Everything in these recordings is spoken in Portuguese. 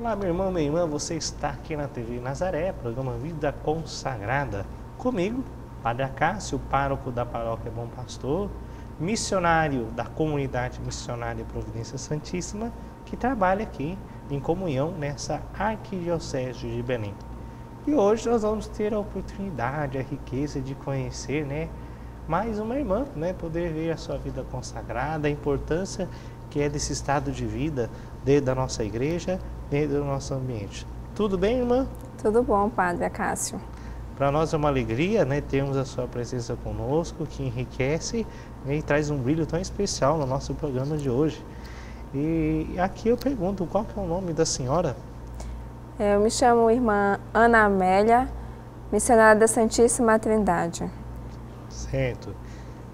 Olá, meu irmão, minha irmã, você está aqui na TV Nazaré, programa Vida Consagrada. Comigo, Padre Acácio, pároco da Paróquia Bom Pastor, missionário da comunidade missionária Providência Santíssima, que trabalha aqui em comunhão nessa arquidiocese de Belém. E hoje nós vamos ter a oportunidade, a riqueza de conhecer, né, mais uma irmã, né, poder ver a sua vida consagrada, a importância que é desse estado de vida dentro da nossa igreja, dentro do nosso ambiente. Tudo bem, irmã? Tudo bom, Padre Acácio. Para nós é uma alegria, né, termos a sua presença conosco, que enriquece né, e traz um brilho tão especial no nosso programa de hoje. E aqui eu pergunto, qual que é o nome da senhora? Eu me chamo irmã Ana Amélia, missionária da Santíssima Trindade. Certo.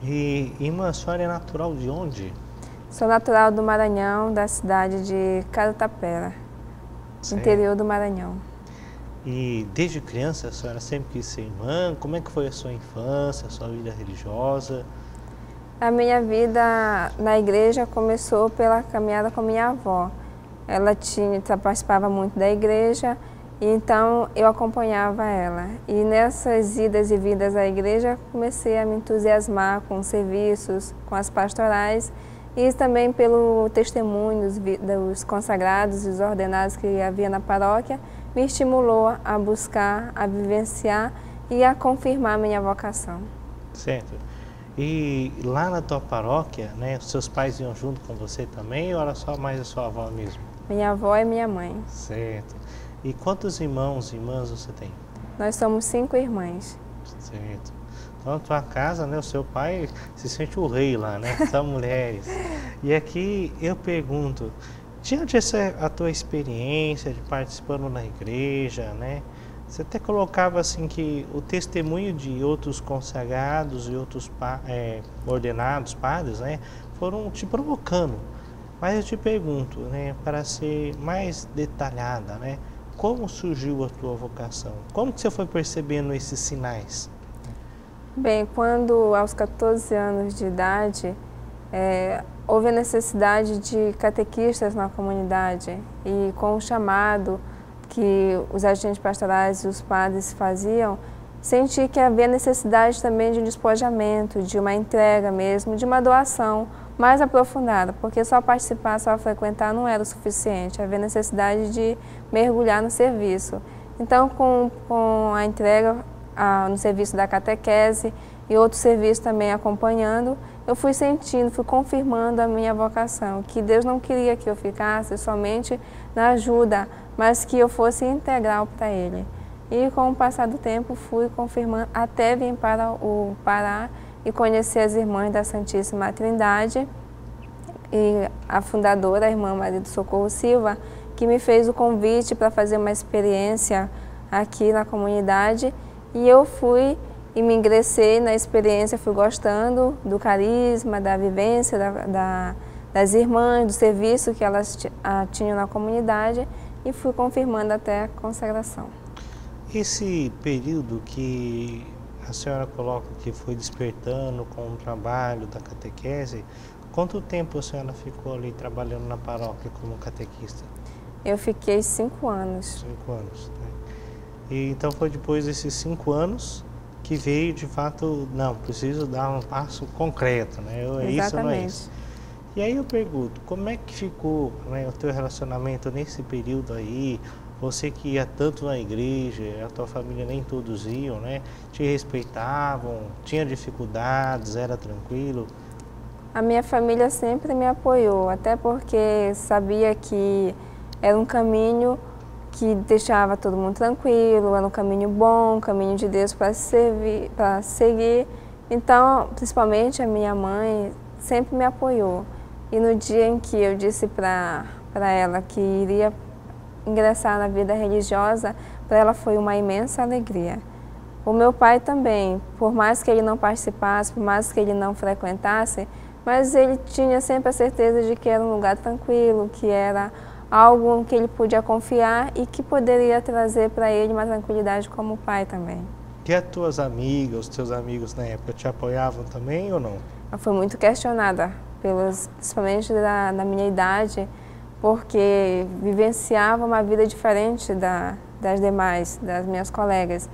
E, irmã, a senhora é natural de onde? Sou natural do Maranhão, da cidade de Carutapera, certo. interior do Maranhão. E desde criança a senhora sempre quis ser irmã? Como é que foi a sua infância, a sua vida religiosa? A minha vida na igreja começou pela caminhada com minha avó. Ela tinha, participava muito da igreja, então eu acompanhava ela. E nessas idas e vindas à igreja comecei a me entusiasmar com os serviços, com as pastorais e também pelo testemunho dos consagrados e os ordenados que havia na paróquia, me estimulou a buscar, a vivenciar e a confirmar minha vocação. Certo. E lá na tua paróquia, né, os seus pais iam junto com você também ou era só mais a sua avó mesmo? Minha avó e minha mãe. Certo. E quantos irmãos e irmãs você tem? Nós somos cinco irmãs. Certo. Então, na tua casa, né, o seu pai se sente o rei lá, né? São mulheres. E aqui eu pergunto, diante dessa a tua experiência de participando na igreja, né? Você até colocava assim que o testemunho de outros consagrados e outros é, ordenados padres, né, foram te provocando. Mas eu te pergunto, né, para ser mais detalhada, né, como surgiu a tua vocação? Como que você foi percebendo esses sinais? Bem, quando aos 14 anos de idade, é, houve a necessidade de catequistas na comunidade e com o chamado que os agentes pastorais e os padres faziam, senti que havia necessidade também de um despojamento, de uma entrega mesmo, de uma doação mais aprofundada, porque só participar, só frequentar não era o suficiente, havia necessidade de mergulhar no serviço. Então, com, com a entrega a, no serviço da catequese e outros serviços também acompanhando, eu fui sentindo, fui confirmando a minha vocação, que Deus não queria que eu ficasse somente na ajuda, mas que eu fosse integral para Ele. E com o passar do tempo fui confirmando até vir para o Pará e conhecer as irmãs da Santíssima Trindade e a fundadora, a irmã Maria do Socorro Silva, que me fez o convite para fazer uma experiência aqui na comunidade e eu fui e me ingressei na experiência, fui gostando do carisma, da vivência da, da, das irmãs, do serviço que elas tinham na comunidade e fui confirmando até a consagração. Esse período que a senhora coloca que foi despertando com o trabalho da catequese, quanto tempo a senhora ficou ali trabalhando na paróquia como catequista? Eu fiquei cinco anos. Cinco anos, né? E então foi depois desses cinco anos que veio de fato, não, preciso dar um passo concreto, né? É isso não é isso. E aí eu pergunto, como é que ficou né, o teu relacionamento nesse período aí? Você que ia tanto na igreja, a tua família nem todos iam, né? Te respeitavam, tinha dificuldades, era tranquilo? A minha família sempre me apoiou, até porque sabia que era um caminho que deixava todo mundo tranquilo, era um caminho bom, um caminho de Deus para servir, para seguir. Então, principalmente a minha mãe sempre me apoiou. E no dia em que eu disse para ela que iria ingressar na vida religiosa, para ela foi uma imensa alegria. O meu pai também, por mais que ele não participasse, por mais que ele não frequentasse, mas ele tinha sempre a certeza de que era um lugar tranquilo, que era algo que ele podia confiar e que poderia trazer para ele uma tranquilidade como pai também. E as tuas amigas, os teus amigos na época te apoiavam também ou não? Eu fui muito questionada, pelos, principalmente da, da minha idade, porque vivenciava uma vida diferente da, das demais, das minhas colegas.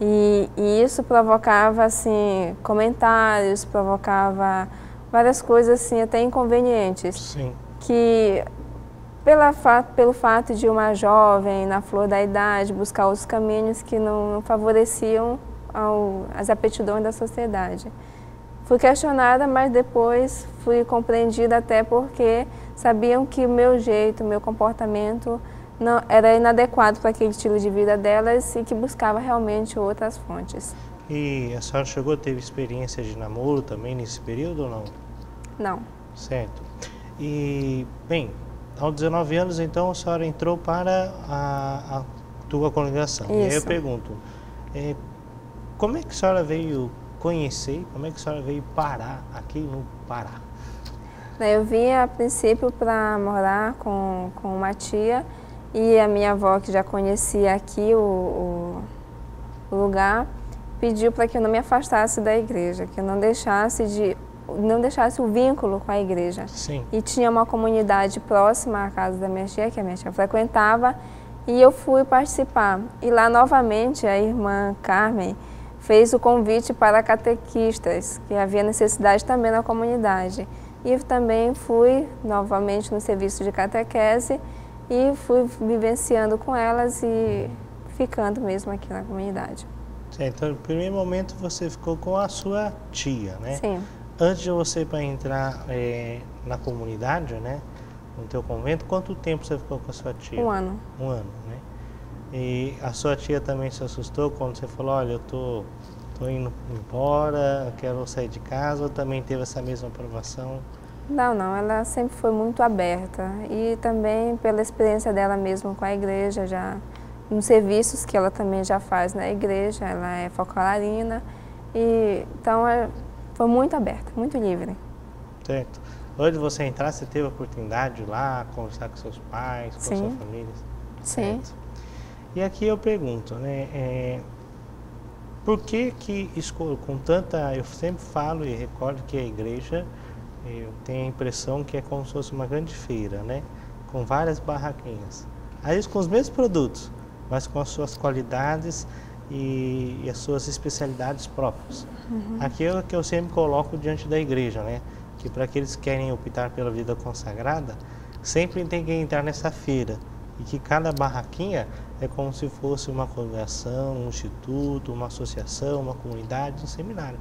E, e, isso provocava assim comentários, provocava várias coisas assim até inconvenientes. Sim. Que pela, pelo fato de uma jovem na flor da idade buscar os caminhos que não, não favoreciam ao, as aptidões da sociedade. Fui questionada, mas depois fui compreendida até porque sabiam que o meu jeito, o meu comportamento não, era inadequado para aquele estilo de vida delas e que buscava realmente outras fontes. E a senhora chegou, teve experiência de namoro também nesse período ou não? Não. Certo. E, bem, aos 19 anos, então, a senhora entrou para a, a tua congregação. Isso. E aí eu pergunto, é, como é que a senhora veio conhecer, como é que a senhora veio parar aqui no Pará? Eu vim a princípio para morar com, com uma tia e a minha avó, que já conhecia aqui o, o, o lugar, pediu para que eu não me afastasse da igreja, que eu não deixasse de não deixasse o vínculo com a igreja. Sim. E tinha uma comunidade próxima à casa da minha tia, que a minha tia frequentava, e eu fui participar. E lá novamente a irmã Carmen fez o convite para catequistas, que havia necessidade também na comunidade. E também fui novamente no serviço de catequese e fui vivenciando com elas e ficando mesmo aqui na comunidade. Então, no primeiro momento você ficou com a sua tia, né? Sim. Antes de você para entrar é, na comunidade, né? No teu convento, quanto tempo você ficou com a sua tia? Um ano. Um ano, né? E a sua tia também se assustou quando você falou, olha, eu tô, tô indo embora, quero sair de casa, ou também teve essa mesma aprovação? Não, não, ela sempre foi muito aberta e também pela experiência dela mesmo com a igreja, já nos serviços que ela também já faz na igreja, ela é focalarina e então é, foi muito aberta, muito livre. Certo. Antes de você entrar, você teve a oportunidade de ir lá conversar com seus pais, com Sim. sua família? Sim. Certo. E aqui eu pergunto, né, é, por que que com tanta, eu sempre falo e recordo que a igreja eu tenho a impressão que é como se fosse uma grande feira, né? Com várias barraquinhas. Às vezes com os mesmos produtos, mas com as suas qualidades e, e as suas especialidades próprias. Uhum. Aquilo é que eu sempre coloco diante da igreja, né? Que para aqueles que querem optar pela vida consagrada, sempre tem que entrar nessa feira. E que cada barraquinha é como se fosse uma congregação, um instituto, uma associação, uma comunidade, um seminário.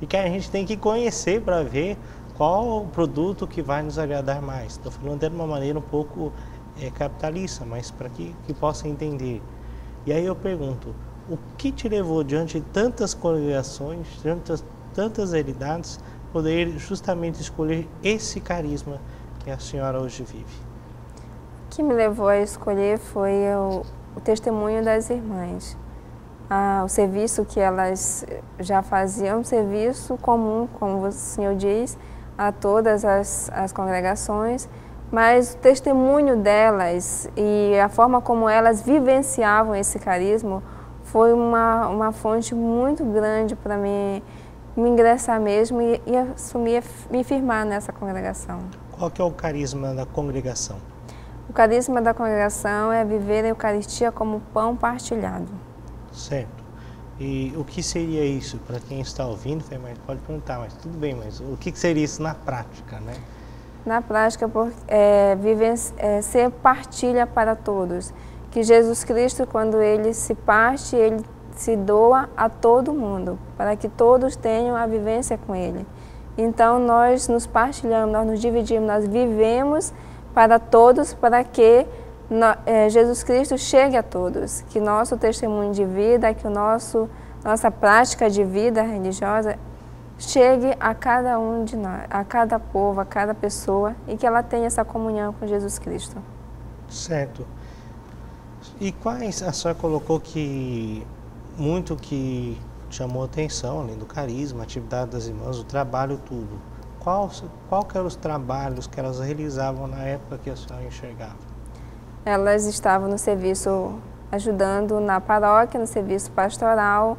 E que a gente tem que conhecer para ver qual o produto que vai nos agradar mais. Estou falando de uma maneira um pouco é, capitalista, mas para que, que possa entender. E aí eu pergunto, o que te levou diante de tantas congregações, tantas, tantas realidades, poder justamente escolher esse carisma que a senhora hoje vive? O que me levou a escolher foi o, o testemunho das irmãs. Ah, o serviço que elas já faziam, um serviço comum, como o senhor diz, a todas as, as congregações, mas o testemunho delas e a forma como elas vivenciavam esse carisma foi uma, uma fonte muito grande para mim me ingressar mesmo e, e, assumir, me firmar nessa congregação. Qual que é o carisma da congregação? O carisma da congregação é viver a Eucaristia como pão partilhado. Certo. E o que seria isso? Para quem está ouvindo, pode perguntar, mas tudo bem, mas o que seria isso na prática, né? Na prática, é, viver, é, ser partilha para todos. Que Jesus Cristo, quando Ele se parte, Ele se doa a todo mundo, para que todos tenham a vivência com Ele. Então, nós nos partilhamos, nós nos dividimos, nós vivemos para todos, para que é, Jesus Cristo chegue a todos, que nosso testemunho de vida, que o nosso nossa prática de vida religiosa chegue a cada um de nós, a cada povo, a cada pessoa e que ela tenha essa comunhão com Jesus Cristo. Certo. E quais a senhora colocou que muito que chamou atenção, além do carisma, atividade das irmãs, o trabalho, tudo. Qual, qual que eram os trabalhos que elas realizavam na época que a senhora enxergava? Elas estavam no serviço ajudando na paróquia, no serviço pastoral,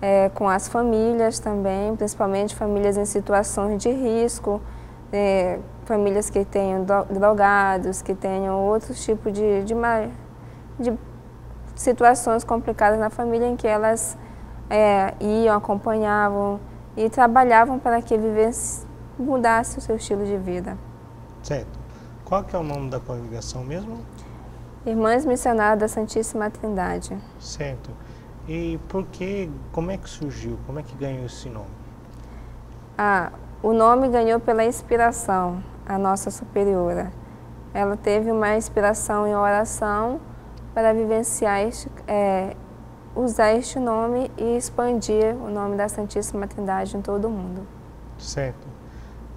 é, com as famílias também, principalmente famílias em situações de risco, é, famílias que tenham drogados, que tenham outros tipos de, de, de situações complicadas na família em que elas é, iam, acompanhavam e trabalhavam para que vivesse, mudasse o seu estilo de vida. Certo. Qual que é o nome da congregação mesmo? Irmãs Missionárias da Santíssima Trindade. Certo. E por que, como é que surgiu, como é que ganhou esse nome? Ah, o nome ganhou pela inspiração, a nossa superiora. Ela teve uma inspiração em oração para vivenciar este, é, usar este nome e expandir o nome da Santíssima Trindade em todo o mundo. Certo.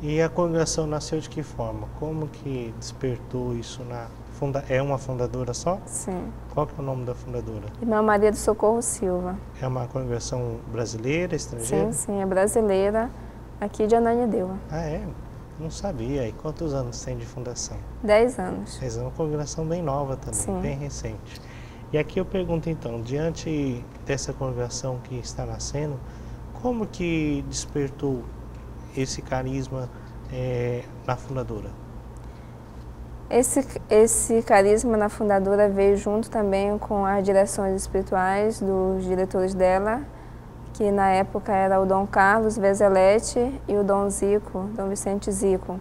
E a congregação nasceu de que forma? Como que despertou isso na funda é uma fundadora só? Sim. Qual é o nome da fundadora? Irmã Maria do Socorro Silva. É uma congregação brasileira, estrangeira? Sim, sim, é brasileira, aqui de Ananindeua. Ah, é? Não sabia. E quantos anos tem de fundação? Dez anos. É uma congregação bem nova também, sim. bem recente. E aqui eu pergunto então, diante dessa congregação que está nascendo, como que despertou esse carisma é, na fundadora? Esse, esse carisma na fundadora veio junto também com as direções espirituais dos diretores dela, que na época era o Dom Carlos Vezeletti e o Dom Zico, Dom Vicente Zico.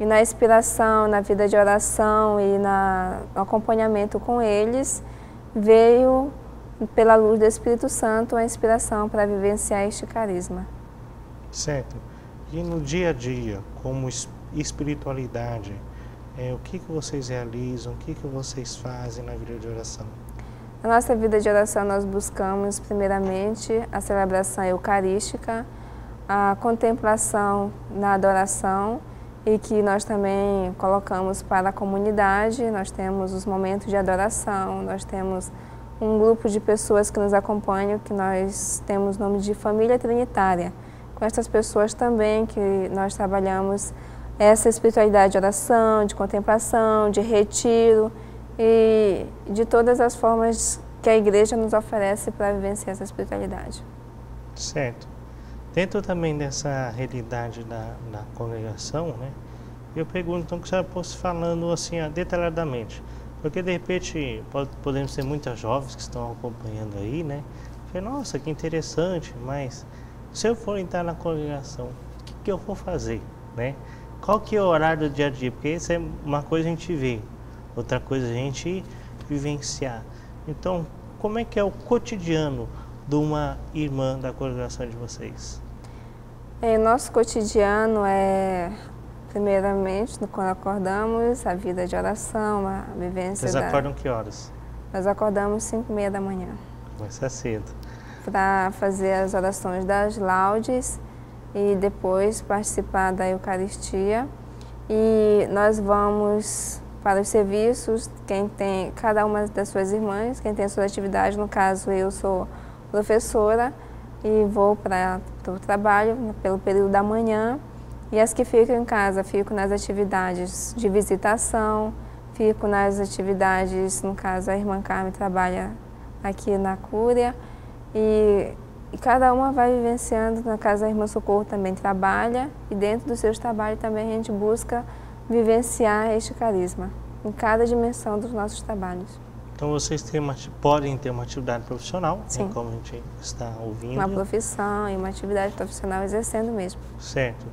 E na inspiração, na vida de oração e na, no acompanhamento com eles, veio, pela luz do Espírito Santo, a inspiração para vivenciar este carisma. Certo. E no dia a dia, como espiritualidade, é, o que, que vocês realizam, o que, que vocês fazem na vida de oração? Na nossa vida de oração, nós buscamos, primeiramente, a celebração eucarística, a contemplação na adoração e que nós também colocamos para a comunidade. Nós temos os momentos de adoração, nós temos um grupo de pessoas que nos acompanham, que nós temos nome de Família Trinitária. Com essas pessoas também que nós trabalhamos essa espiritualidade de oração, de contemplação, de retiro e de todas as formas que a igreja nos oferece para vivenciar essa espiritualidade. Certo. Dentro também dessa realidade da, da congregação, né, eu pergunto então que a senhora fosse falando assim detalhadamente, porque de repente pode, podemos ter muitas jovens que estão acompanhando aí, né? Falei, nossa, que interessante, mas se eu for entrar na congregação, o que, que eu vou fazer, né? Qual que é o horário do dia a dia? Porque isso é uma coisa a gente vê, outra coisa a gente vivenciar. Então, como é que é o cotidiano de uma irmã da congregação de vocês? É, nosso cotidiano é, primeiramente, quando acordamos, a vida de oração, a vivência Vocês da... acordam que horas? Nós acordamos 5 e meia da manhã. Começa cedo. Para fazer as orações das laudes e depois participar da Eucaristia. E nós vamos para os serviços, quem tem, cada uma das suas irmãs, quem tem a sua atividade, no caso eu sou professora, e vou para o trabalho pelo período da manhã. E as que ficam em casa, fico nas atividades de visitação, fico nas atividades, no caso a irmã Carmen trabalha aqui na Cúria, e, e cada uma vai vivenciando, na casa a irmã Socorro também trabalha, e dentro dos seus trabalhos também a gente busca vivenciar este carisma em cada dimensão dos nossos trabalhos. Então vocês têm uma, podem ter uma atividade profissional, né, como a gente está ouvindo. Uma profissão e uma atividade profissional exercendo mesmo. Certo.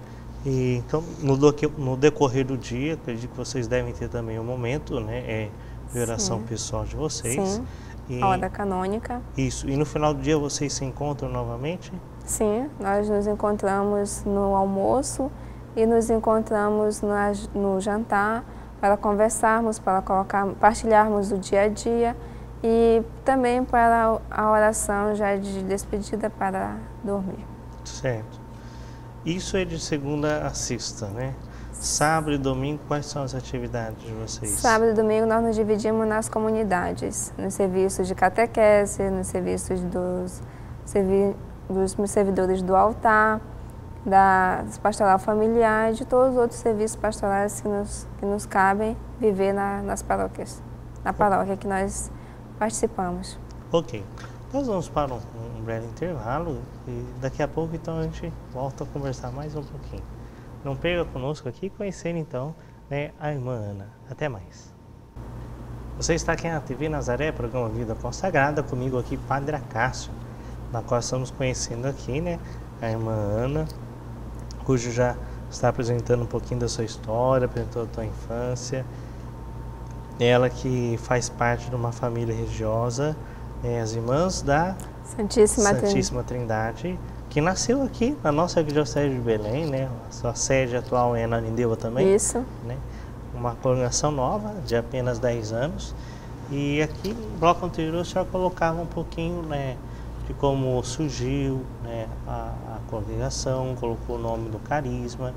E, então, no, no decorrer do dia, acredito que vocês devem ter também um momento né, é, de oração Sim. pessoal de vocês. Sim. E, a hora canônica. Isso. E no final do dia vocês se encontram novamente? Sim, nós nos encontramos no almoço e nos encontramos no, jantar para conversarmos, para colocar, partilharmos o dia a dia e também para a oração já de despedida para dormir. Certo. Isso é de segunda a sexta, né? Sábado e domingo, quais são as atividades de vocês? Sábado e domingo nós nos dividimos nas comunidades, nos serviços de catequese, nos serviços dos, servi dos servidores do altar, da pastoral familiar e de todos os outros serviços pastorais que nos, que nos cabem viver na, nas paróquias, na paróquia que nós participamos. Ok. Nós vamos para um, um breve intervalo e daqui a pouco então a gente volta a conversar mais um pouquinho. Não perca conosco aqui conhecendo então né, a irmã Ana. Até mais. Você está aqui na TV Nazaré, programa Vida Consagrada, comigo aqui, Padre Acácio, na qual estamos conhecendo aqui, né, a irmã Ana, cujo já está apresentando um pouquinho da sua história, apresentou a sua infância. Ela que faz parte de uma família religiosa, né, as irmãs da Santíssima, Santíssima Trindade, que nasceu aqui na nossa Arquidiocese de Belém, né? A sua sede atual é na Nindeua também. Isso. Né? uma congregação nova, de apenas 10 anos. E aqui no bloco anterior senhor colocava um pouquinho né, de como surgiu né, a, a congregação, colocou o nome do carisma,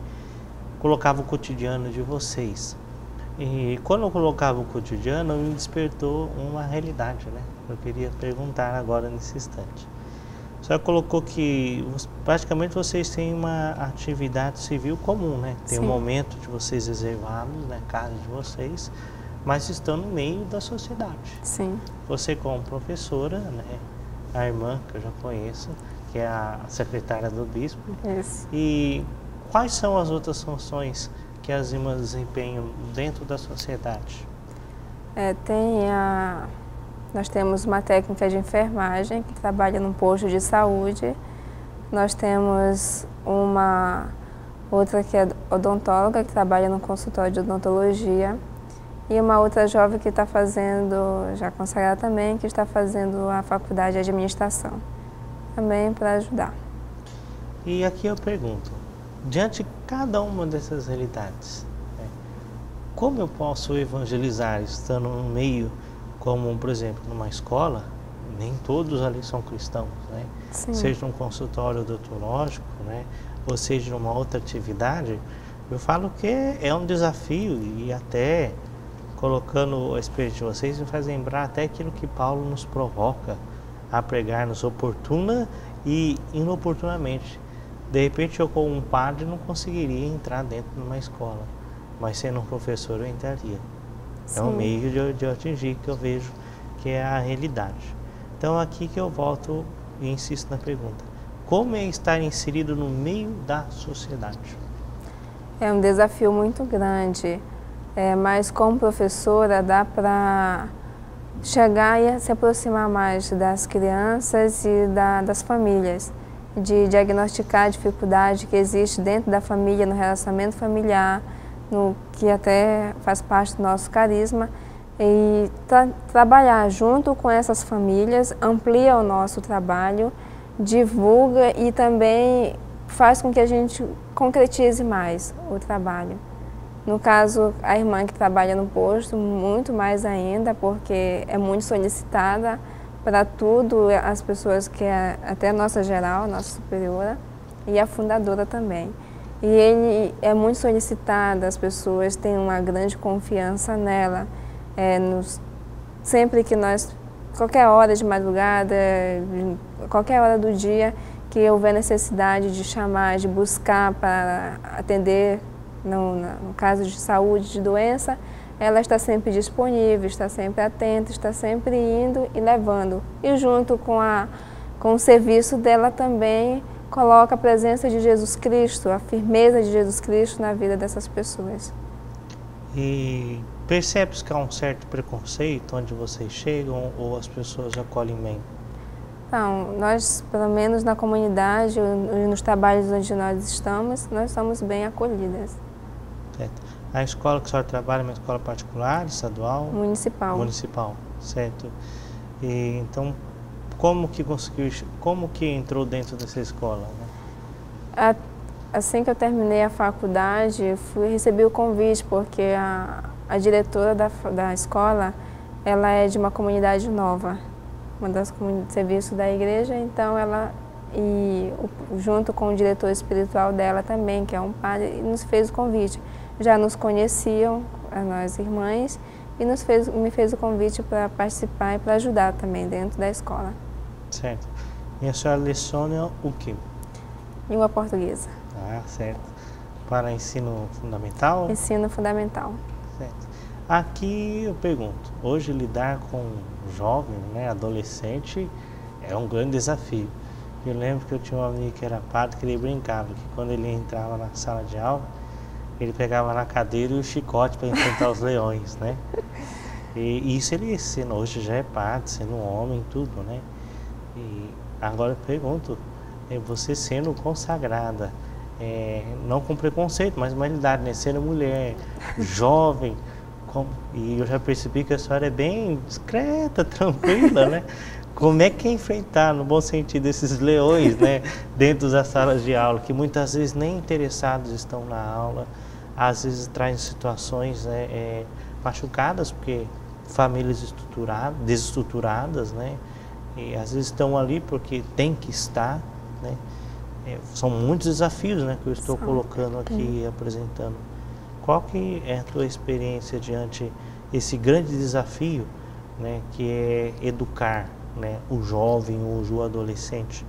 colocava o cotidiano de vocês. E quando eu colocava o cotidiano, me despertou uma realidade, né? Eu queria perguntar agora nesse instante. Senhor colocou que praticamente vocês têm uma atividade civil comum, né? Tem Sim. um momento de vocês reservados na né, casa de vocês, mas estão no meio da sociedade. Sim. Você como professora, né? A irmã que eu já conheço, que é a secretária do bispo. Isso. E quais são as outras funções que as irmãs desempenham dentro da sociedade? É, tem a nós temos uma técnica de enfermagem que trabalha num posto de saúde. Nós temos uma outra que é odontóloga, que trabalha no consultório de odontologia. E uma outra jovem que está fazendo, já consagrada também, que está fazendo a faculdade de administração. Também para ajudar. E aqui eu pergunto, diante de cada uma dessas realidades, né, como eu posso evangelizar estando no meio como por exemplo numa escola, nem todos ali são cristãos, né? Seja um consultório odontológico, né? Ou seja numa outra atividade, eu falo que é um desafio e até colocando a experiência de vocês me faz lembrar até aquilo que Paulo nos provoca a pregar-nos oportuna e inoportunamente. De repente eu como um padre não conseguiria entrar dentro de uma escola, mas sendo um professor eu entraria. Sim. É um meio de, de atingir que eu vejo que é a realidade. Então aqui que eu volto e insisto na pergunta. Como é estar inserido no meio da sociedade? É um desafio muito grande, é, mas como professora dá para chegar e se aproximar mais das crianças e da, das famílias, de diagnosticar a dificuldade que existe dentro da família, no relacionamento familiar, no que até faz parte do nosso carisma, e tra trabalhar junto com essas famílias amplia o nosso trabalho, divulga e também faz com que a gente concretize mais o trabalho. No caso, a irmã que trabalha no posto, muito mais ainda, porque é muito solicitada para tudo, as pessoas que é até a nossa geral, nossa superiora, e a fundadora também. E ele é muito solicitado, as pessoas têm uma grande confiança nela. É, nos, sempre que nós, qualquer hora de madrugada, qualquer hora do dia, que houver necessidade de chamar, de buscar para atender, no, no caso de saúde, de doença, ela está sempre disponível, está sempre atenta, está sempre indo e levando. E junto com, a, com o serviço dela também, coloca a presença de Jesus Cristo, a firmeza de Jesus Cristo na vida dessas pessoas. E percebe que há um certo preconceito onde vocês chegam ou as pessoas acolhem bem? Não, nós, pelo menos na comunidade e nos trabalhos onde nós estamos, nós somos bem acolhidas. Certo. A escola que a senhora trabalha é uma escola particular, estadual? Municipal. Municipal, certo. E, então, como que conseguiu, como que entrou dentro dessa escola? Né? Assim que eu terminei a faculdade, fui recebi o convite porque a, a diretora da, da escola, ela é de uma comunidade nova, uma das comunidades de serviço da igreja, então ela e junto com o diretor espiritual dela também, que é um padre, nos fez o convite. Já nos conheciam, nós irmãs, e nos fez, me fez o convite para participar e para ajudar também dentro da escola. Certo. E a senhora leciona o quê? Língua portuguesa. Ah, certo. Para ensino fundamental? Ensino fundamental. Certo. Aqui eu pergunto, hoje lidar com jovem, né, adolescente, é um grande desafio. Eu lembro que eu tinha um amigo que era padre que ele brincava que quando ele entrava na sala de aula, ele pegava na cadeira e o chicote para enfrentar os leões, né? E isso ele sendo hoje já é padre, sendo um homem, tudo, né? E agora eu pergunto, é, você sendo consagrada, é, não com preconceito, mas humanidade, né? Sendo mulher, jovem, e eu já percebi que a senhora é bem discreta, tranquila, né? Como é que é enfrentar, no bom sentido, esses leões, né? Dentro das salas de aula, que muitas vezes nem interessados estão na aula, às vezes trazem situações né, é, machucadas, porque famílias estruturadas, desestruturadas, né? E às vezes estão ali porque tem que estar, né? É, são muitos desafios, né, que eu estou São. colocando aqui e apresentando. Qual que é a tua experiência diante esse grande desafio, né, que é educar né, o jovem, o adolescente?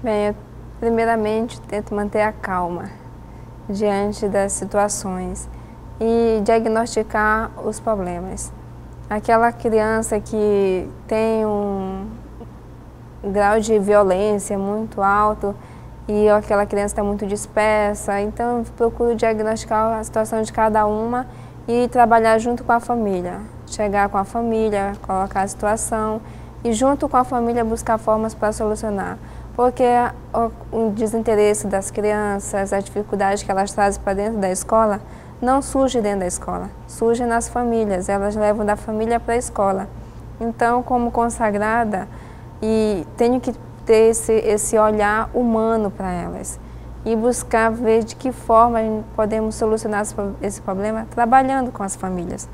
Bem, eu primeiramente tento manter a calma diante das situações e diagnosticar os problemas. Aquela criança que tem um grau de violência muito alto e aquela criança está muito dispersa, então eu procuro diagnosticar a situação de cada uma e trabalhar junto com a família. Chegar com a família, colocar a situação e junto com a família buscar formas para solucionar. Porque o desinteresse das crianças, a dificuldade que elas trazem para dentro da escola, não surge dentro da escola, surge nas famílias, elas levam da família para a escola. Então, como consagrada, e tenho que ter esse, esse olhar humano para elas. E buscar ver de que forma podemos solucionar esse problema trabalhando com as famílias.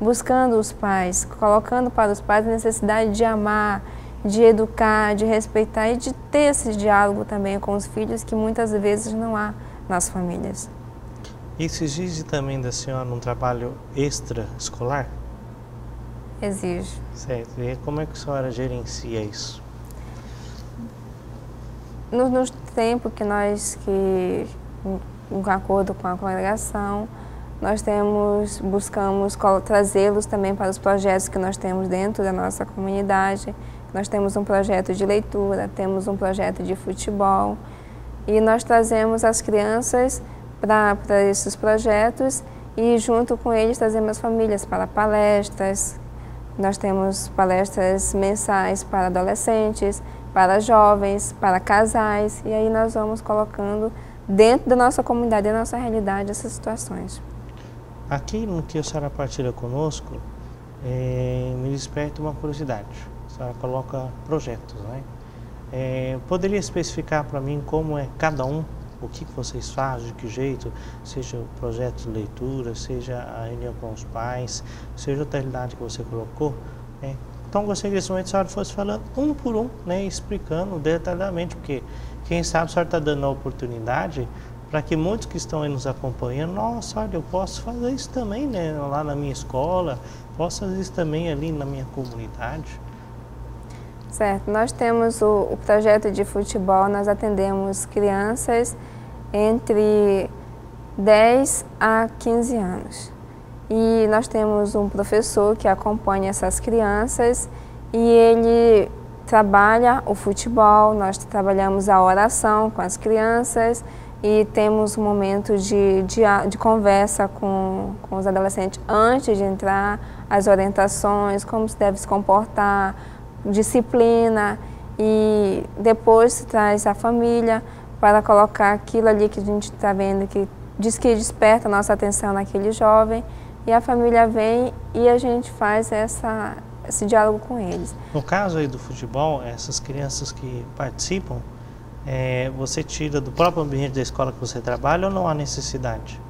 Buscando os pais, colocando para os pais a necessidade de amar, de educar, de respeitar e de ter esse diálogo também com os filhos que muitas vezes não há nas famílias. Isso exige também da senhora um trabalho extra-escolar? Exige. Certo. E como é que a senhora gerencia isso? No, no tempo que nós, que, em acordo com a congregação, nós temos, buscamos trazê-los também para os projetos que nós temos dentro da nossa comunidade. Nós temos um projeto de leitura, temos um projeto de futebol e nós trazemos as crianças para, esses projetos e junto com eles trazemos as famílias para palestras. Nós temos palestras mensais para adolescentes, para jovens, para casais e aí nós vamos colocando dentro da nossa comunidade, da nossa realidade, essas situações. Aqui no que a senhora partilha conosco, é, me desperta uma curiosidade. A senhora coloca projetos, né? É, poderia especificar para mim como é cada um, o que, que vocês fazem, de que jeito, seja o projeto de leitura, seja a reunião com os pais, seja a realidade que você colocou. Né? Então gostaria que nesse momento a senhora fosse falando um por um, né, explicando detalhadamente, porque quem sabe a senhora está dando a oportunidade para que muitos que estão aí nos acompanhando, nossa, olha, eu posso fazer isso também né, lá na minha escola, posso fazer isso também ali na minha comunidade. Certo, nós temos o, o projeto de futebol, nós atendemos crianças entre 10 a 15 anos. E nós temos um professor que acompanha essas crianças e ele trabalha o futebol, nós trabalhamos a oração com as crianças, e temos um momento de, de, de conversa com, com os adolescentes antes de entrar, as orientações, como se deve se comportar, disciplina e depois se traz a família para colocar aquilo ali que a gente está vendo que diz que desperta a nossa atenção naquele jovem e a família vem e a gente faz essa, esse diálogo com eles. No caso aí do futebol, essas crianças que participam, é, você tira do próprio ambiente da escola que você trabalha ou não há necessidade?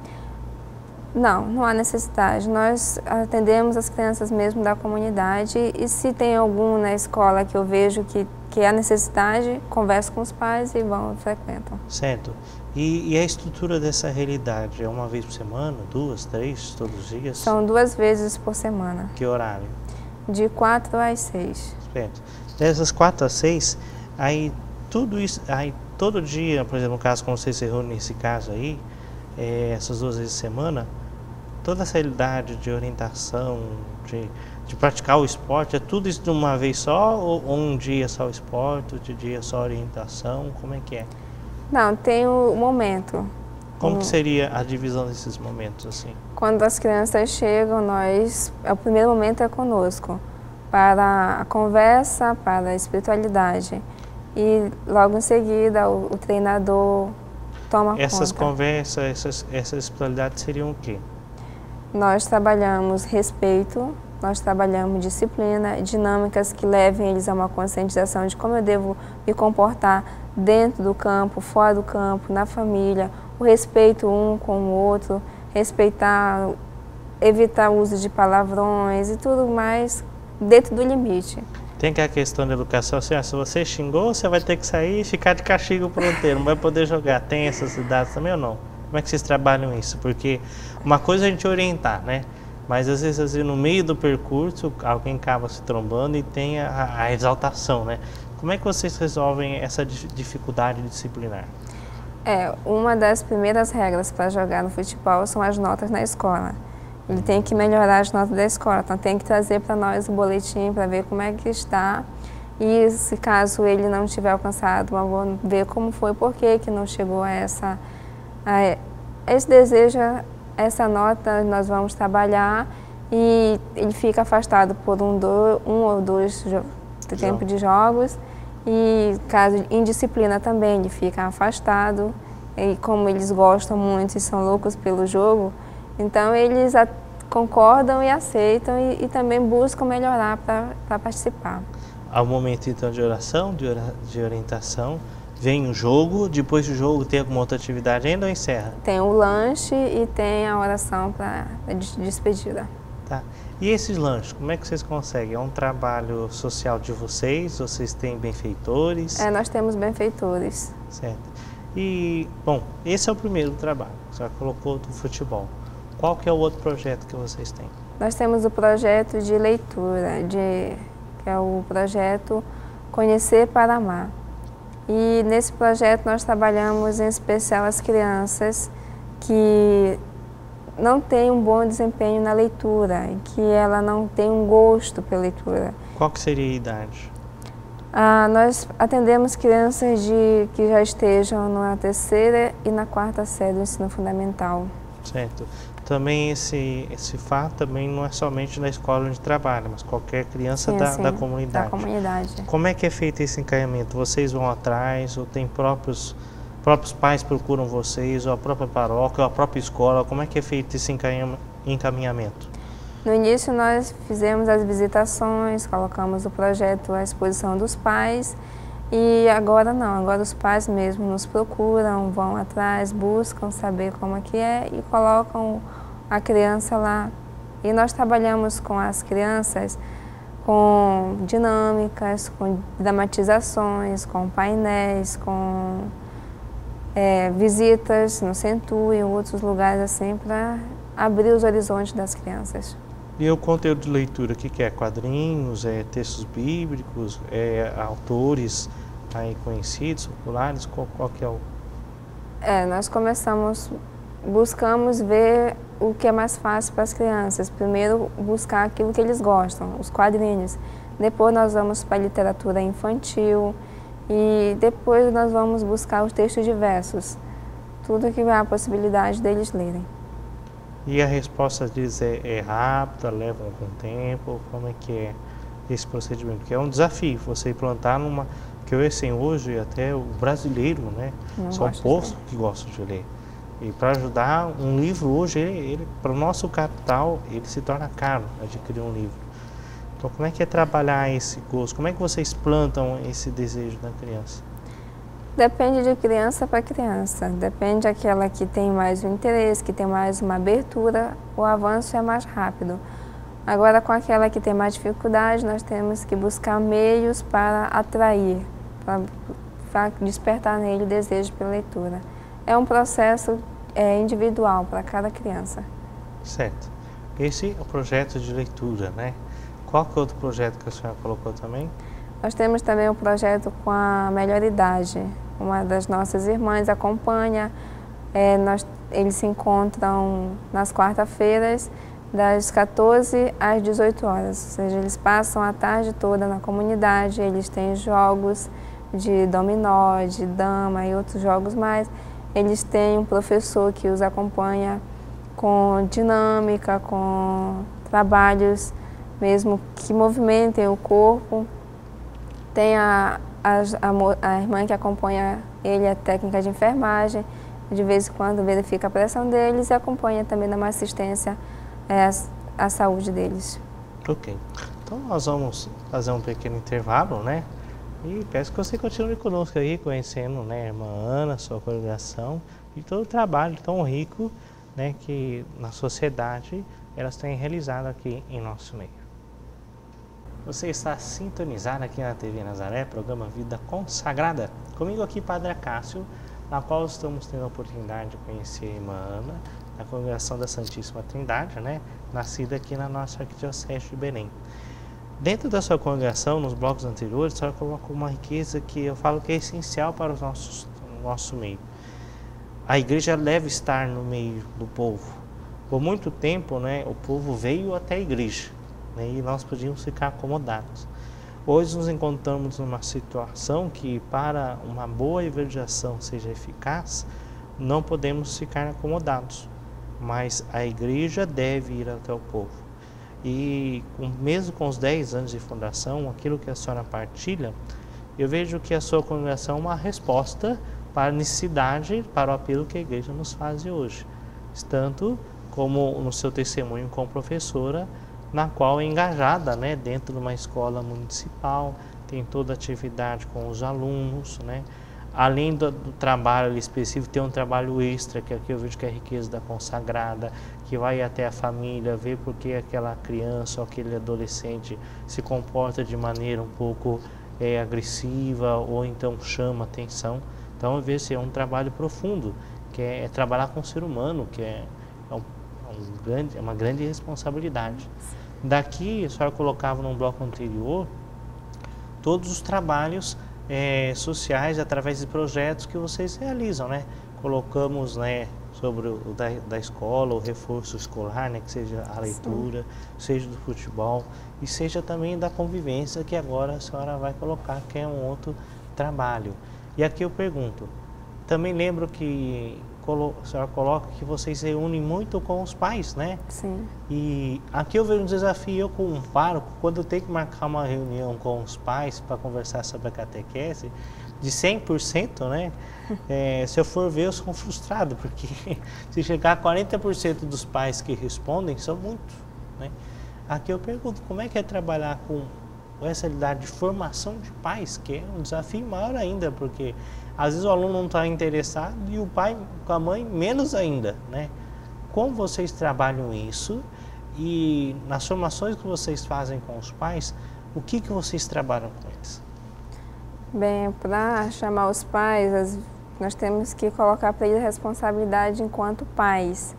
Não, não há necessidade. Nós atendemos as crianças mesmo da comunidade e se tem algum na escola que eu vejo que, que há necessidade, converso com os pais e vão frequentam. Certo. E, e, a estrutura dessa realidade é uma vez por semana, duas, três, todos os dias? São duas vezes por semana. Que horário? De quatro às seis. Certo. Dessas quatro às seis, aí tudo isso, aí todo dia, por exemplo, no caso como você se nesse caso aí, é, essas duas vezes por semana, toda essa idade de orientação, de, de praticar o esporte, é tudo isso de uma vez só ou, ou um dia só o esporte, outro dia só a orientação? Como é que é? Não, tem o momento. Como que seria a divisão desses momentos assim? Quando as crianças chegam, nós, o primeiro momento é conosco, para a conversa, para a espiritualidade. E logo em seguida o, o treinador toma essas conta. conversas, essas, essas espiritualidades seriam o quê? Nós trabalhamos respeito, nós trabalhamos disciplina, dinâmicas que levem eles a uma conscientização de como eu devo me comportar dentro do campo, fora do campo, na família, o respeito um com o outro, respeitar, evitar o uso de palavrões e tudo mais dentro do limite. Tem que a questão da educação, assim, ah, se você xingou, você vai ter que sair e ficar de castigo por um tempo, não vai poder jogar. Tem essas idades também ou não? Como é que vocês trabalham isso? Porque uma coisa é a gente orientar, né? Mas às vezes assim, no meio do percurso alguém acaba se trombando e tem a, a exaltação, né? Como é que vocês resolvem essa dificuldade disciplinar? É, uma das primeiras regras para jogar no futebol são as notas na escola. Ele tem que melhorar as notas da escola, então tem que trazer para nós o boletim para ver como é que está. E se caso ele não tiver alcançado, vamos ver como foi, por que, que não chegou a essa a esse desejo, essa nota nós vamos trabalhar e ele fica afastado por um, do, um ou dois tempo de jogos e caso indisciplina também, ele fica afastado. E como eles gostam muito e são loucos pelo jogo, então eles concordam e aceitam e, e também buscam melhorar para participar. Há um momento então de oração, de, ora, de orientação, vem o jogo, depois do jogo tem alguma outra atividade ainda ou encerra? Tem o lanche e tem a oração para de despedida. Tá. E esses lanches, como é que vocês conseguem? É um trabalho social de vocês? Vocês têm benfeitores? É, nós temos benfeitores. Certo. E, bom, esse é o primeiro trabalho, você colocou do futebol. Qual que é o outro projeto que vocês têm? Nós temos o projeto de leitura, de, que é o projeto Conhecer para Amar. E nesse projeto nós trabalhamos em especial as crianças que não tem um bom desempenho na leitura, que ela não tem um gosto pela leitura. Qual que seria a idade? Ah, nós atendemos crianças de, que já estejam na terceira e na quarta série do ensino fundamental. Certo. Também esse, esse fato também não é somente na escola onde trabalha, mas qualquer criança sim, da, sim, da comunidade. Da comunidade. Como é que é feito esse encaminhamento? Vocês vão atrás ou tem próprios próprios pais procuram vocês, ou a própria paróquia, ou a própria escola? Como é que é feito esse encaminhamento? No início nós fizemos as visitações, colocamos o projeto à exposição dos pais e agora não, agora os pais mesmo nos procuram, vão atrás, buscam saber como é que é e colocam a criança lá. E nós trabalhamos com as crianças com dinâmicas, com dramatizações, com painéis, com é, visitas no Centu e em outros lugares assim para abrir os horizontes das crianças. E o conteúdo de leitura, o que, que é? Quadrinhos, é textos bíblicos, é autores aí conhecidos, populares? Qual, qual que é o... É, nós começamos, buscamos ver o que é mais fácil para as crianças. Primeiro, buscar aquilo que eles gostam, os quadrinhos. Depois nós vamos para a literatura infantil, e depois nós vamos buscar os textos diversos, tudo que há a possibilidade deles lerem. E a resposta deles é, é rápida, leva algum tempo? Como é que é esse procedimento? Porque é um desafio você plantar numa. Que eu assim, hoje até o brasileiro, né? Não são poucos que gostam de ler. E para ajudar, um livro hoje, ele, ele para o nosso capital, ele se torna caro adquirir um livro. Então, como é que é trabalhar esse gosto? Como é que vocês plantam esse desejo na criança? Depende de criança para criança. Depende daquela que tem mais um interesse, que tem mais uma abertura, o avanço é mais rápido. Agora, com aquela que tem mais dificuldade, nós temos que buscar meios para atrair, para despertar nele o desejo pela leitura. É um processo é, individual para cada criança. Certo. Esse é o projeto de leitura, né? Qual que é outro projeto que a senhora colocou também? Nós temos também um projeto com a melhor idade. Uma das nossas irmãs acompanha. É, nós eles se encontram nas quarta-feiras, das 14 às 18 horas. Ou seja, eles passam a tarde toda na comunidade, eles têm jogos de dominó, de dama e outros jogos mais. Eles têm um professor que os acompanha com dinâmica, com trabalhos mesmo que movimentem o corpo. Tem a, a, a, a irmã que acompanha ele, a técnica de enfermagem, de vez em quando verifica a pressão deles e acompanha também uma assistência é, à saúde deles. Ok. Então nós vamos fazer um pequeno intervalo, né? E peço que você continue conosco aí, conhecendo né, a irmã Ana, sua congregação e todo o trabalho tão rico né, que na sociedade elas têm realizado aqui em nosso meio. Você está sintonizado aqui na TV Nazaré, programa Vida Consagrada. Comigo aqui, Padre Acácio, na qual estamos tendo a oportunidade de conhecer a irmã Ana, da congregação da Santíssima Trindade, né, nascida aqui na nossa Arquidiocese de Belém. Dentro da sua congregação, nos blocos anteriores, a senhora colocou uma riqueza que eu falo que é essencial para o nosso, meio. A igreja deve estar no meio do povo. Por muito tempo, né, o povo veio até a igreja né, e nós podíamos ficar acomodados. Hoje nos encontramos numa situação que, para uma boa evangelização seja eficaz, não podemos ficar acomodados, mas a igreja deve ir até o povo. E mesmo com os 10 anos de fundação, aquilo que a senhora partilha, eu vejo que a sua congregação é uma resposta para a necessidade, para o apelo que a igreja nos faz hoje. Tanto como no seu testemunho como professora, na qual é engajada né, dentro de uma escola municipal, tem toda a atividade com os alunos, né? Além do, do, trabalho específico, tem um trabalho extra, que aqui eu vejo que é a riqueza da consagrada, que vai até a família, ver por que aquela criança ou aquele adolescente se comporta de maneira um pouco é, agressiva ou então chama atenção. Então, eu vejo que é um trabalho profundo, que é, é trabalhar com o ser humano, que é, é, um, é um grande, é uma grande responsabilidade. Daqui, a senhora colocava num bloco anterior todos os trabalhos é, sociais através de projetos que vocês realizam, né? Colocamos, né, sobre o da, da escola, o reforço escolar, né, que seja a leitura, Sim. seja do futebol e seja também da convivência que agora a senhora vai colocar, que é um outro trabalho. E aqui eu pergunto, também lembro que a senhora coloca que vocês se reúnem muito com os pais, né? Sim. E aqui eu vejo um desafio eu como um pároco, quando eu tenho que marcar uma reunião com os pais para conversar sobre a catequese, de 100%, né? É, se eu for ver, eu sou frustrado, porque se chegar a 40% dos pais que respondem, são muitos, né? Aqui eu pergunto, como é que é trabalhar com essa realidade de formação de pais, que é um desafio maior ainda, porque às vezes o aluno não está interessado e o pai com a mãe menos ainda, né? Como vocês trabalham isso e nas formações que vocês fazem com os pais, o que, que vocês trabalham com eles? Bem, para chamar os pais, nós temos que colocar para eles responsabilidade enquanto pais.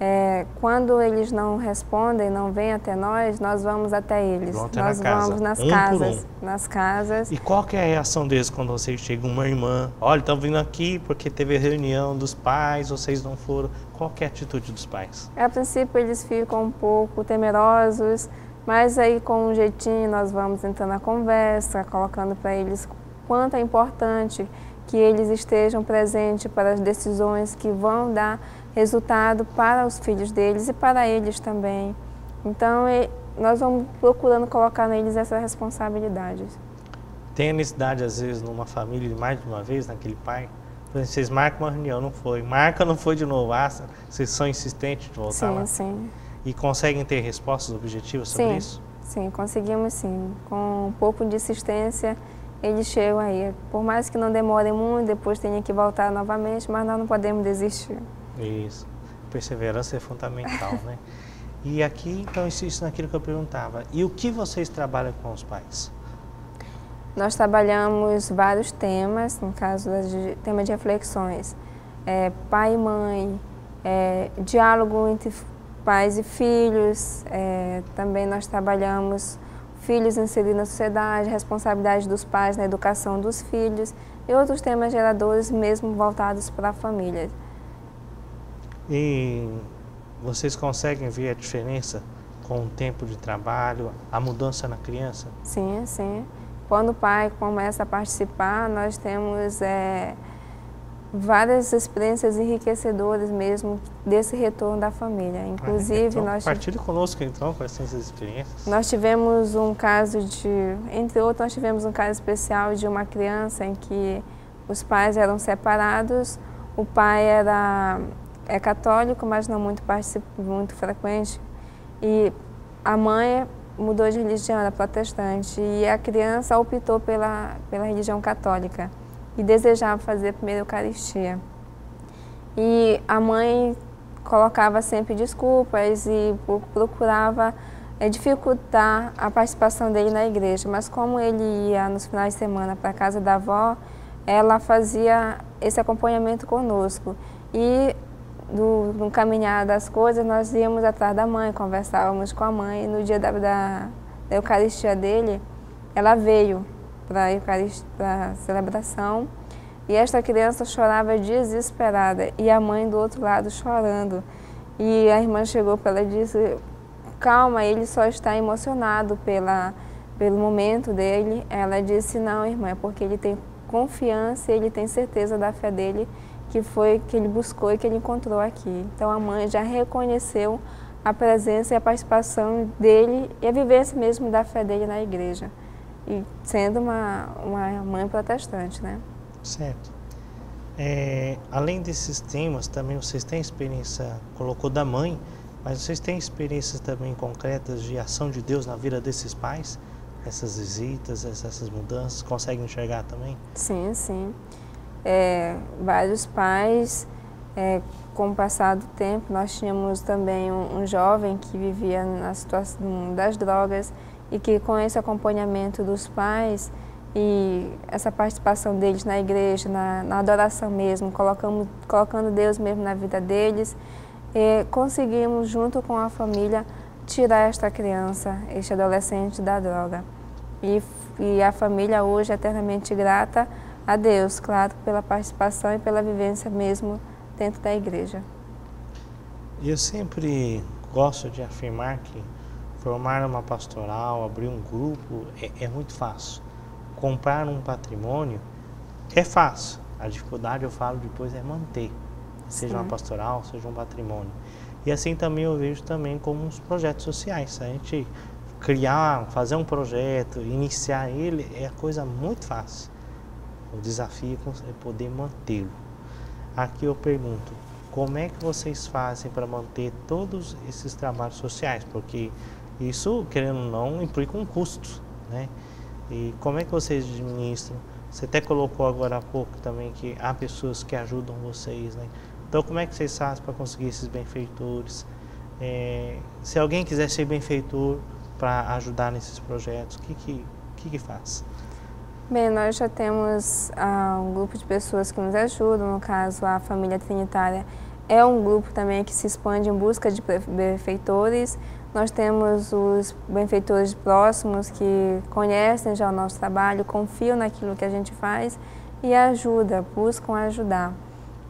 É, quando eles não respondem, não vêm até nós, nós vamos até eles. Vão até nós na vamos nas um casas, um. nas casas. E qual que é a reação deles quando vocês chegam, uma irmã, olha, estão vindo aqui porque teve reunião dos pais, vocês não foram. Qual que é a atitude dos pais? A princípio eles ficam um pouco temerosos, mas aí com um jeitinho nós vamos entrando na conversa, colocando para eles quanto é importante que eles estejam presentes para as decisões que vão dar resultado para os filhos deles e para eles também. Então, nós vamos procurando colocar neles essa responsabilidade. Tem a necessidade, às vezes, numa família, de mais de uma vez, naquele pai? Vocês marcam uma reunião, não foi. Marca, não foi de novo. Ah, vocês são insistentes de voltar sim, lá? Sim, E conseguem ter respostas objetivas sobre sim, isso? Sim, conseguimos sim. Com um pouco de insistência, eles chegam aí. Por mais que não demore muito, depois tenha que voltar novamente, mas nós não podemos desistir. Isso. Perseverança é fundamental, né? E aqui, então, insisto naquilo que eu perguntava. E o que vocês trabalham com os pais? Nós trabalhamos vários temas, no caso, de, tema de reflexões. É, pai e mãe, é, diálogo entre pais e filhos. É, também nós trabalhamos filhos inseridos na sociedade, responsabilidade dos pais na educação dos filhos e outros temas geradores mesmo voltados para a família. E vocês conseguem ver a diferença com o tempo de trabalho, a mudança na criança? Sim, sim. Quando o pai começa a participar, nós temos é, várias experiências enriquecedoras mesmo desse retorno da família. Inclusive, então, nós partilhe conosco então quais são essas experiências. Nós tivemos um caso de, entre outros, nós tivemos um caso especial de uma criança em que os pais eram separados, o pai era é católico, mas não muito muito frequente, e a mãe mudou de religião, era protestante, e a criança optou pela, pela religião católica e desejava fazer a primeira Eucaristia. E a mãe colocava sempre desculpas e procurava é, dificultar a participação dele na igreja, mas como ele ia nos finais de semana para a casa da avó, ela fazia esse acompanhamento conosco. E do, no caminhar das coisas, nós íamos atrás da mãe, conversávamos com a mãe. E no dia da, da, da Eucaristia dele, ela veio para a celebração e esta criança chorava desesperada e a mãe do outro lado chorando. E a irmã chegou para ela e disse: Calma, ele só está emocionado pela, pelo momento dele. Ela disse: Não, irmã, é porque ele tem confiança ele tem certeza da fé dele que foi que ele buscou e que ele encontrou aqui. Então a mãe já reconheceu a presença e a participação dele e a vivência mesmo da fé dele na igreja. E sendo uma, uma mãe protestante, né? Certo. É, além desses temas, também vocês têm experiência, colocou da mãe, mas vocês têm experiências também concretas de ação de Deus na vida desses pais? Essas visitas, essas mudanças, conseguem enxergar também? Sim, sim é, vários pais. É, com o passar do tempo, nós tínhamos também um, um, jovem que vivia na situação das drogas e que com esse acompanhamento dos pais e essa participação deles na igreja, na, na adoração mesmo, colocando, colocando Deus mesmo na vida deles, é, conseguimos, junto com a família, tirar esta criança, este adolescente da droga. E, e a família hoje é eternamente grata a Deus, claro, pela participação e pela vivência mesmo dentro da igreja. Eu sempre gosto de afirmar que formar uma pastoral, abrir um grupo é, é muito fácil. Comprar um patrimônio é fácil. A dificuldade, eu falo depois, é manter, seja Sim. uma pastoral, seja um patrimônio. E assim também eu vejo também como os projetos sociais. A gente criar, fazer um projeto, iniciar ele é coisa muito fácil. O desafio é poder mantê-lo. Aqui eu pergunto, como é que vocês fazem para manter todos esses trabalhos sociais? Porque isso, querendo ou não, implica um custo, né? E como é que vocês administram? Você até colocou agora há pouco também que há pessoas que ajudam vocês, né? Então, como é que vocês fazem para conseguir esses benfeitores? É, se alguém quiser ser benfeitor para ajudar nesses projetos, o que, que, que, que faz? Bem, nós já temos ah, um grupo de pessoas que nos ajudam, no caso a família trinitária é um grupo também que se expande em busca de benfeitores. Nós temos os benfeitores próximos que conhecem já o nosso trabalho, confiam naquilo que a gente faz e ajudam, buscam ajudar.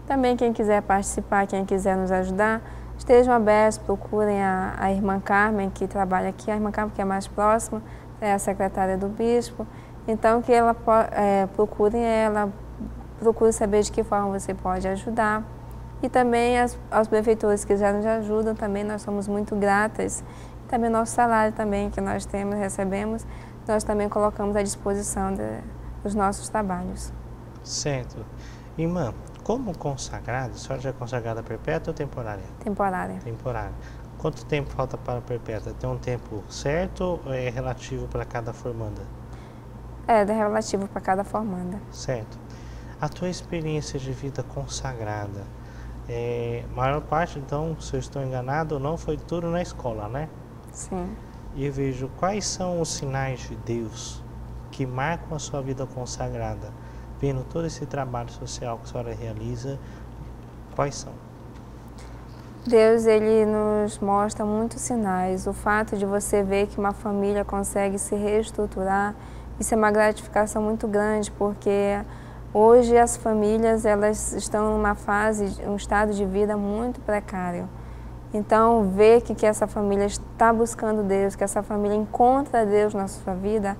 Também quem quiser participar, quem quiser nos ajudar, estejam abertos, procurem a, a irmã Carmen, que trabalha aqui, a irmã Carmen que é mais próxima, é a secretária do bispo, então, que ela é, procure ela, procure saber de que forma você pode ajudar. E também as, aos benfeitores que já nos ajudam, também nós somos muito gratas. Também nosso salário também que nós temos, recebemos, nós também colocamos à disposição de, dos nossos trabalhos. Certo. Irmã, como consagrada, a senhora já é consagrada perpétua ou temporária? Temporária. Temporária. Quanto tempo falta para a perpétua? Tem um tempo certo ou é relativo para cada formanda? É, é relativo para cada formanda. Certo. A tua experiência de vida consagrada, é, maior parte, então, se eu estou enganado ou não, foi tudo na escola, né? Sim. E eu vejo quais são os sinais de Deus que marcam a sua vida consagrada, vendo todo esse trabalho social que a senhora realiza, quais são? Deus ele nos mostra muitos sinais. O fato de você ver que uma família consegue se reestruturar isso é uma gratificação muito grande, porque Hoje as famílias elas estão numa fase, um estado de vida muito precário. Então, ver que, que essa família está buscando Deus, que essa família encontra Deus na sua vida,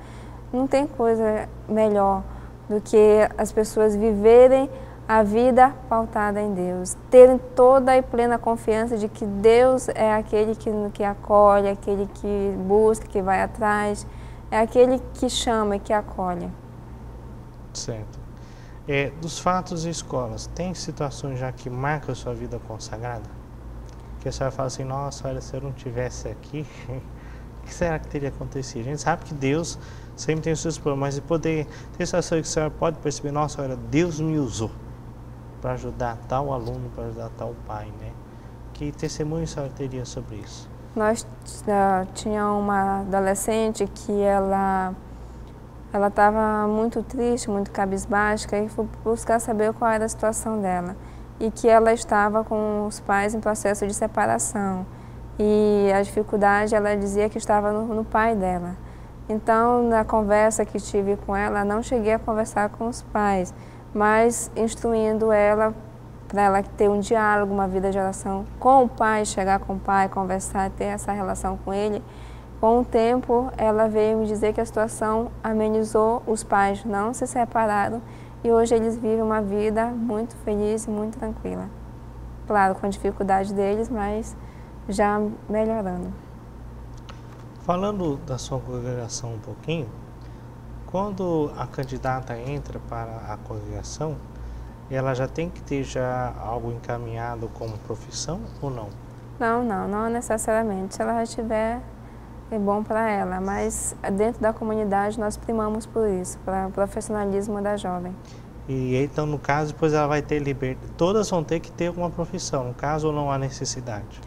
não tem coisa melhor do que as pessoas viverem a vida pautada em Deus, terem toda e plena confiança de que Deus é aquele que, que acolhe, aquele que busca, que vai atrás, é aquele que chama e que acolhe. Certo. É, dos fatos e escolas, tem situações já que marcam a sua vida consagrada? Que a senhora fala assim, nossa, olha, se eu não tivesse aqui, o que será que teria acontecido? A gente sabe que Deus sempre tem os seus problemas, mas de poder ter situações que a senhora pode perceber, nossa, olha, Deus me usou para ajudar tal aluno, para ajudar tal pai, né? Que testemunho a senhora teria sobre isso? Nós uh, tinha uma adolescente que ela ela estava muito triste, muito cabisbaixa e fui buscar saber qual era a situação dela e que ela estava com os pais em processo de separação e a dificuldade ela dizia que estava no, no pai dela. Então, na conversa que tive com ela, não cheguei a conversar com os pais, mas instruindo ela para ela ter um diálogo, uma vida de relação com o pai, chegar com o pai, conversar, ter essa relação com ele. Com o tempo, ela veio me dizer que a situação amenizou, os pais não se separaram e hoje eles vivem uma vida muito feliz e muito tranquila. Claro, com dificuldade deles, mas já melhorando. Falando da sua congregação um pouquinho, quando a candidata entra para a congregação, ela já tem que ter já algo encaminhado como profissão ou não? Não, não, não necessariamente. Se ela já tiver, é bom para ela, mas dentro da comunidade nós primamos por isso, para o profissionalismo da jovem. E então, no caso, depois ela vai ter liberdade. Todas vão ter que ter alguma profissão, no caso, ou não há necessidade?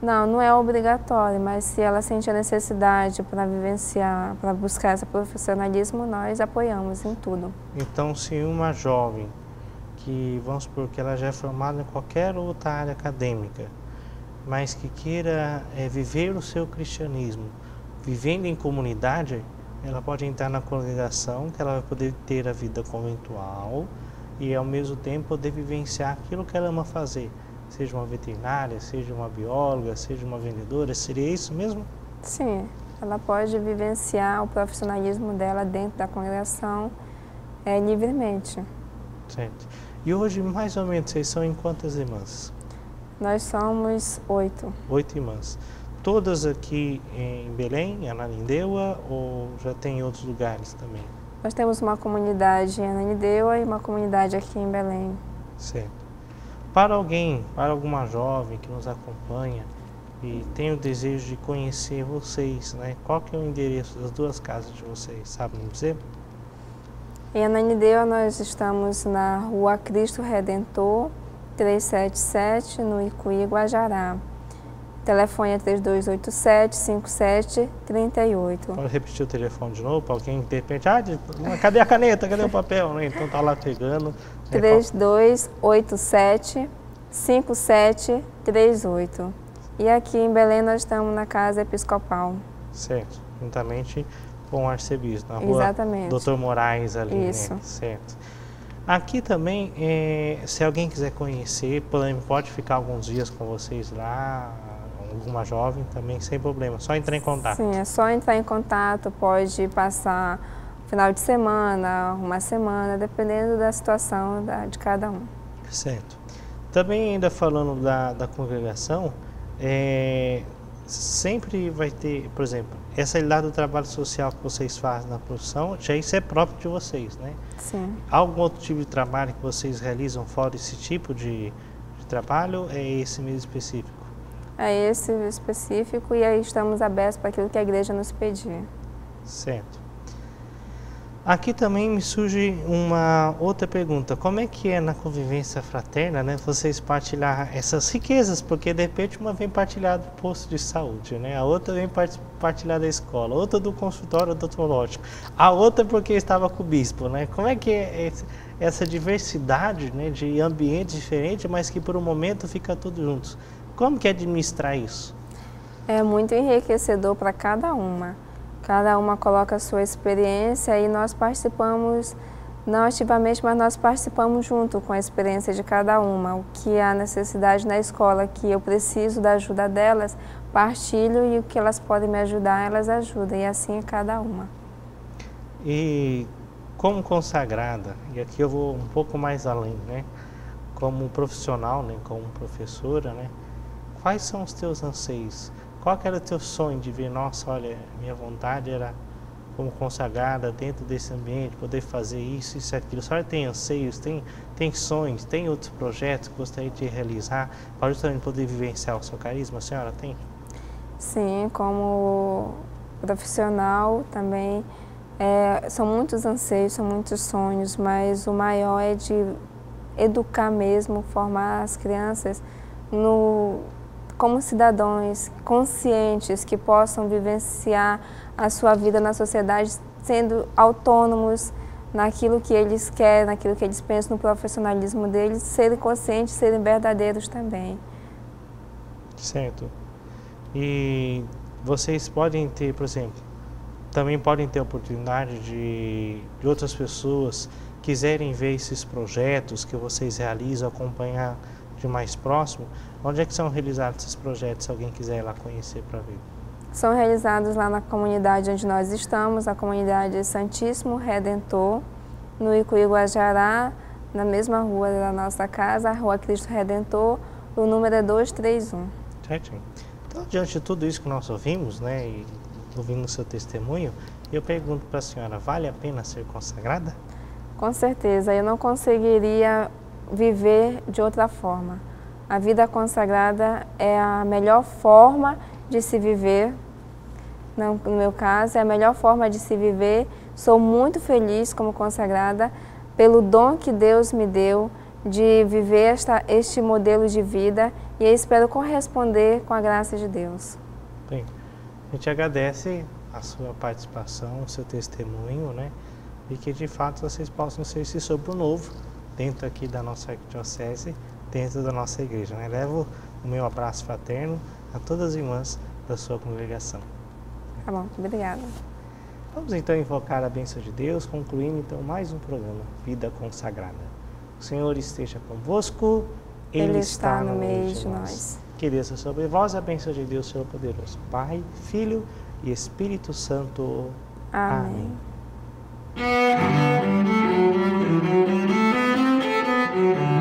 Não, não é obrigatório, mas se ela sente a necessidade para vivenciar, para buscar esse profissionalismo, nós apoiamos em tudo. Então, se uma jovem que, vamos supor, que ela já é formada em qualquer outra área acadêmica, mas que queira é, viver o seu cristianismo, vivendo em comunidade, ela pode entrar na congregação, que ela vai poder ter a vida conventual e, ao mesmo tempo, poder vivenciar aquilo que ela ama fazer seja uma veterinária, seja uma bióloga, seja uma vendedora, seria isso mesmo? Sim, ela pode vivenciar o profissionalismo dela dentro da congregação é, livremente. Certo. E hoje, mais ou menos, vocês são em quantas irmãs? Nós somos oito. Oito irmãs. Todas aqui em Belém, em Ananindeua, ou já tem em outros lugares também? Nós temos uma comunidade em Ananindeua e uma comunidade aqui em Belém. Certo. Para alguém, para alguma jovem que nos acompanha e tem o desejo de conhecer vocês, né? Qual que é o endereço das duas casas de vocês, sabe me dizer? Em Ananindeua nós estamos na Rua Cristo Redentor, 377, no Icuí, Guajará. O telefone é 3287-5738. Pode repetir o telefone de novo para alguém de repente, ah, cadê a caneta, cadê o papel? Né? Então tá lá pegando, 3287 5738. E aqui em Belém nós estamos na Casa Episcopal. Certo, juntamente com o arcebispo, na rua Exatamente. Doutor Moraes ali, né? Isso. né? Certo. Aqui também, é, se alguém quiser conhecer, pode ficar alguns dias com vocês lá, alguma jovem também, sem problema, só entrar em contato. Sim, é só entrar em contato, pode passar final de semana, uma semana, dependendo da situação da, de cada um. Certo. Também ainda falando da, da congregação, é, sempre vai ter, por exemplo, essa lá do trabalho social que vocês fazem na profissão, já isso é próprio de vocês, né? Sim. Algum outro tipo de trabalho que vocês realizam fora esse tipo de, de trabalho? É esse mesmo específico? É esse específico e aí estamos abertos para aquilo que a igreja nos pedir. Certo. Aqui também me surge uma outra pergunta. Como é que é na convivência fraterna, né? Vocês partilhar essas riquezas, porque de repente uma vem partilhar do posto de saúde, né? A outra vem partilhar da escola, outra do consultório odontológico, a outra porque estava com o bispo, né? Como é que é essa diversidade, né, de ambientes diferentes, mas que por um momento fica tudo juntos? Como que é administrar isso? É muito enriquecedor para cada uma. Cada uma coloca a sua experiência e nós participamos Não ativamente, mas nós participamos junto com a experiência de cada uma. O que há necessidade na escola, que eu preciso da ajuda delas, partilho e o que elas podem me ajudar, elas ajudam. E assim é cada uma. E como consagrada, e aqui eu vou um pouco mais além, né? Como profissional, né? Como professora, né? Quais são os teus anseios? Qual era o teu sonho de ver, nossa, olha, minha vontade era como consagrada dentro desse ambiente, poder fazer isso, isso aquilo. A senhora tem anseios, tem, tem sonhos, tem outros projetos que gostaria de realizar para justamente poder vivenciar o seu carisma? A senhora tem? Sim, como profissional também. É, são muitos anseios, são muitos sonhos, mas o maior é de educar mesmo, formar as crianças no como cidadãos conscientes que possam vivenciar a sua vida na sociedade sendo autônomos naquilo que eles querem, naquilo que eles pensam no profissionalismo deles, serem conscientes, serem verdadeiros também. Certo. E vocês podem ter, por exemplo, também podem ter a oportunidade de, de outras pessoas quiserem ver esses projetos que vocês realizam, acompanhar de mais próximo, onde é que são realizados esses projetos, se alguém quiser ir lá conhecer para ver? São realizados lá na comunidade onde nós estamos, a comunidade Santíssimo Redentor, no Icuí Guajará, na mesma rua da nossa casa, a Rua Cristo Redentor, o número é 231. Certinho. Então, diante de tudo isso que nós ouvimos, né, e ouvindo o seu testemunho, eu pergunto para a senhora, vale a pena ser consagrada? Com certeza, eu não conseguiria viver de outra forma. A vida consagrada é a melhor forma de se viver. No meu caso, é a melhor forma de se viver. Sou muito feliz como consagrada pelo dom que Deus me deu de viver esta, este modelo de vida e espero corresponder com a graça de Deus. Bem, a gente agradece a sua participação, o seu testemunho, né? E que de fato vocês possam ser esse sopro novo dentro aqui da nossa arquidiocese, dentro da nossa igreja. Né? Levo o meu abraço fraterno a todas as irmãs da sua congregação. Tá bom, obrigada. Vamos então invocar a bênção de Deus, concluindo então mais um programa Vida Consagrada. O Senhor esteja convosco, Ele, Ele está, no meio de nós. nós. Que desça sobre vós a bênção de Deus Todo-Poderoso, Pai, Filho e Espírito Santo. Amém. Amém.